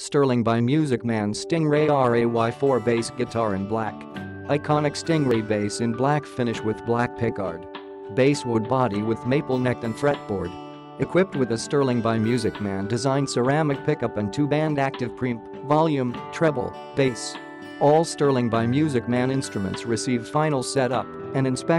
Sterling by Music Man Stingray RAY4 bass guitar in black. Iconic Stingray bass in black finish with black pickguard. Basswood body with maple neck and fretboard. Equipped with a Sterling by Music Man designed ceramic pickup and two-band active preamp, volume, treble, bass. All Sterling by Music Man instruments receive final setup and inspection